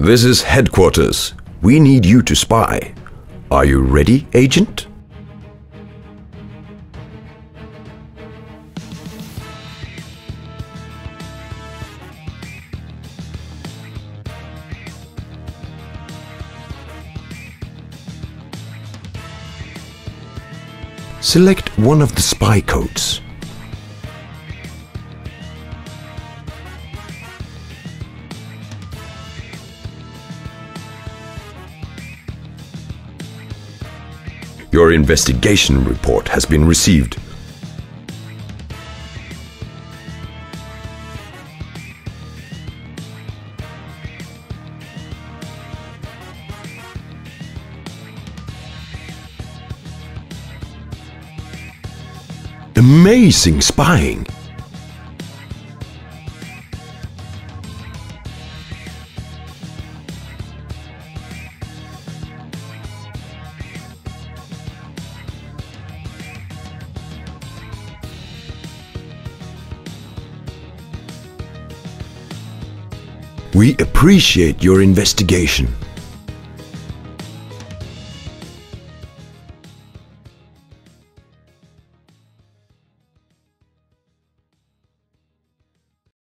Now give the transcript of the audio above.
This is headquarters. We need you to spy. Are you ready, agent? Select one of the spy codes. Your investigation report has been received. Amazing spying! We appreciate your investigation.